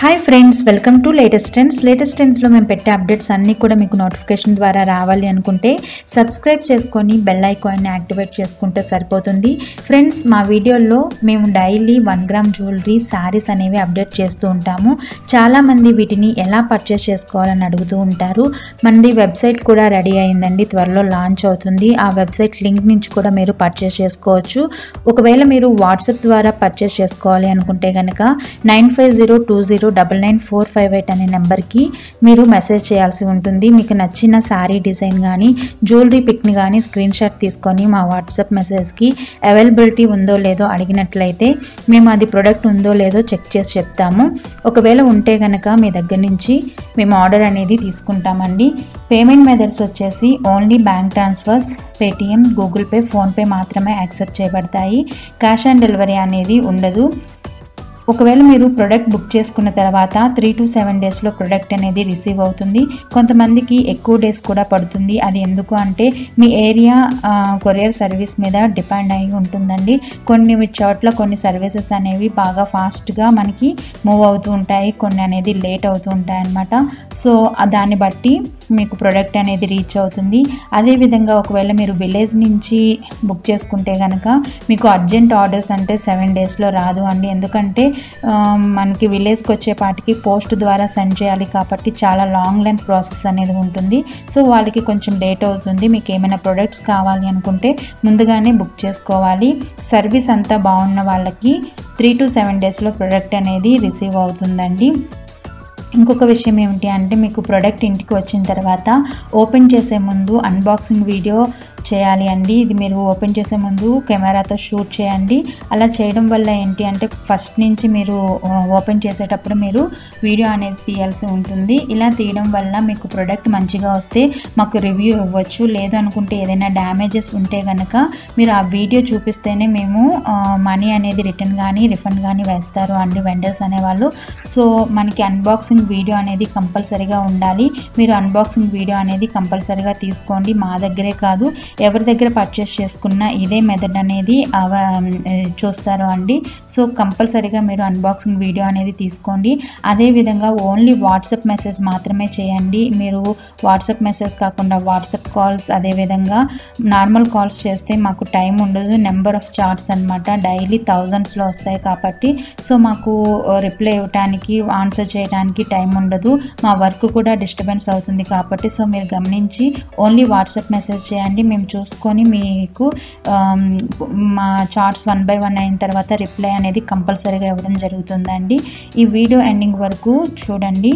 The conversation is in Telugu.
Hi friends welcome to latest trends latest ట్రెండ్స్లో మేము పెట్టే అప్డేట్స్ అన్నీ కూడా మీకు నోటిఫికేషన్ ద్వారా రావాలి అనుకుంటే సబ్స్క్రైబ్ చేసుకొని బెల్ ఐకాన్ని యాక్టివేట్ చేసుకుంటే సరిపోతుంది. ఫ్రెండ్స్ మా వీడియోల్లో మేము daily one gram jewellery saris అనేవి అప్డేట్ చేస్తూ ఉంటాము. చాలామంది వీటిని ఎలా పర్చేస్ చేసుకోవాలని అడుగుతూ ఉంటారు. మనది వెబ్సైట్ కూడా రెడీ అయిందండి త్వరలో లాంచ్ అవుతుంది. ఆ వెబ్సైట్ లింక్ నుంచి కూడా మీరు పర్చేస్ చేసుకోవచ్చు. ఒకవేళ మీరు వాట్సాప్ ద్వారా పర్చేస్ చేసుకోవాలి అనుకుంటే కనుక nine five zero two zero double nine four five eight అనే నెంబర్కి మీరు మెసేజ్ చేయాల్సి ఉంటుంది. మీకు నచ్చిన శారీ డిజైన్ కానీ జ్యువెలరీ పిక్ని కానీ స్క్రీన్ షాట్ తీసుకొని మా వాట్సాప్ మెసేజ్కి అవైలబిలిటీ ఉందో లేదో అడిగినట్లయితే మేము అది ప్రొడక్ట్ ఉందో లేదో చెక్ చేసి చెప్తాము. ఒకవేళ ఉంటే కనుక మీ దగ్గర నుంచి మేము ఆర్డర్ అనేది తీసుకుంటామండి. పేమెంట్ మెథడ్స్ వచ్చేసి only bank transfers Paytm Google Pay PhonePe మాత్రమే యాక్సెప్ట్ చేయబడతాయి. క్యాష్ ఆన్ డెలివరీ అనేది ఉండదు. ఒకవేళ మీరు ప్రొడక్ట్ బుక్ చేసుకున్న తర్వాత త్రీ టు సెవెన్ డేస్లో ప్రొడక్ట్ అనేది రిసీవ్ అవుతుంది. కొంతమందికి ఎక్కువ డేస్ కూడా పడుతుంది. అది ఎందుకు అంటే మీ ఏరియా కొరియర్ సర్వీస్ మీద డిపెండ్ అయి ఉంటుందండి. కొన్ని చోట్ల కొన్ని సర్వీసెస్ అనేవి బాగా ఫాస్ట్గా మనకి మూవ్ అవుతూ ఉంటాయి. కొన్ని అనేది లేట్ అవుతూ ఉంటాయి అన్నమాట సో దాన్ని బట్టి మీకు ప్రోడక్ట్ అనేది రీచ్ అవుతుంది. అదేవిధంగా ఒకవేళ మీరు విలేజ్ నుంచి బుక్ చేసుకుంటే కనుక మీకు అర్జెంట్ ఆర్డర్స్ అంటే సెవెన్ డేస్లో రాదు అండి. ఎందుకంటే మనకి విలేజ్కి వచ్చేపాటికి పోస్ట్ ద్వారా సెండ్ చేయాలి కాబట్టి చాలా లాంగ్ లెంత్ ప్రాసెస్ అనేది ఉంటుంది. సో వాళ్ళకి కొంచెం లేట్ అవుతుంది. మీకు ఏమైనా ప్రొడక్ట్స్ కావాలి అనుకుంటే ముందుగానే బుక్ చేసుకోవాలి. సర్వీస్ అంతా బాగున్న వాళ్ళకి త్రీ టు సెవెన్ డేస్లో ప్రొడక్ట్ అనేది రిసీవ్ అవుతుందండి. ఇంకొక విషయం ఏమిటి అంటే మీకు ప్రోడక్ట్ ఇంటికి వచ్చిన తర్వాత ఓపెన్ చేసే ముందు అన్బాక్సింగ్ వీడియో చేయాలి అండి. ఇది మీరు ఓపెన్ చేసే ముందు కెమెరాతో షూట్ చేయండి. అలా చేయడం వల్ల ఏంటి అంటే ఫస్ట్ నుంచి మీరు ఓపెన్ చేసేటప్పుడు మీరు వీడియో అనేది తీయాల్సి ఉంటుంది. ఇలా తీయడం వల్ల మీకు ప్రోడక్ట్ మంచిగా వస్తే మాకు రివ్యూ ఇవ్వచ్చు. లేదు అనుకుంటే ఏదైనా డ్యామేజెస్ ఉంటే కనుక మీరు ఆ వీడియో చూపిస్తేనే మేము మనీ అనేది రిటర్న్ కానీ రిఫండ్ కానీ వేస్తారు అండి వెండర్స్ అనేవాళ్ళు. సో మనకి అన్బాక్సింగ్ వీడియో అనేది కంపల్సరీగా ఉండాలి. మీరు అన్బాక్సింగ్ వీడియో అనేది కంపల్సరీగా తీసుకోండి. మా దగ్గరే కాదు. ఎవరి దగ్గర పర్చేస్ చేసుకున్నా ఇదే మెథడ్ అనేది అవ- చూస్తారు అండి. సో కంపల్సరీగా మీరు అన్బాక్సింగ్ వీడియో అనేది తీసుకోండి. అదేవిధంగా ఓన్లీ వాట్సాప్ మెసేజ్ మాత్రమే చేయండి. మీరు వాట్సాప్ మెసేజ్ కాకుండా వాట్సాప్ కాల్స్ అదేవిధంగా నార్మల్ కాల్స్ చేస్తే మాకు టైం ఉండదు. నెంబర్ ఆఫ్ చార్ట్స్ అనమాట డైలీ థౌజండ్స్లో వస్తాయి కాబట్టి. సో మాకు రిప్లై ఇవ్వడానికి ఆన్సర్ చేయడానికి టైం ఉండదు. మా వర్క్ కూడా డిస్టర్బెన్స్ అవుతుంది కాబట్టి. సో మీరు గమనించి ఓన్లీ వాట్సాప్ మెసేజ్ చేయండి. మేము చూసుకొని మీకు మా చార్ట్స్ వన్ బై వన్ అయిన తర్వాత రిప్లై అనేది కంపల్సరీగా ఇవ్వడం జరుగుతుందండి. ఈ వీడియో ఎండింగ్ వరకు చూడండి.